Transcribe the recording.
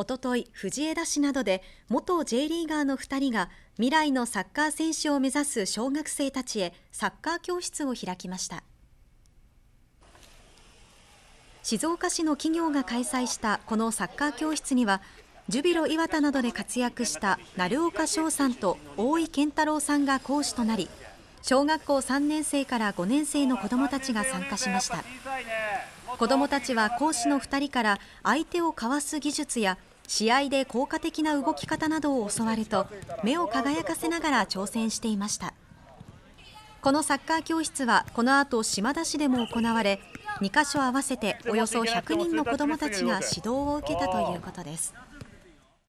おととい藤枝市などで元 J リーガーの2人が未来のサッカー選手を目指す小学生たちへサッカー教室を開きました。静岡市の企業が開催したこのサッカー教室にはジュビロ磐田などで活躍した鳴岡翔さんと大井健太郎さんが講師となり小学校3年生から5年生の子どもたちが参加しました。子どもたちは講師の2人から相手をかわす技術や試合で効果的な動き方などを教わると目を輝かせながら挑戦していました。このサッカー教室はこの後島田市でも行われ2カ所合わせておよそ100人の子どもたちが指導を受けたということです。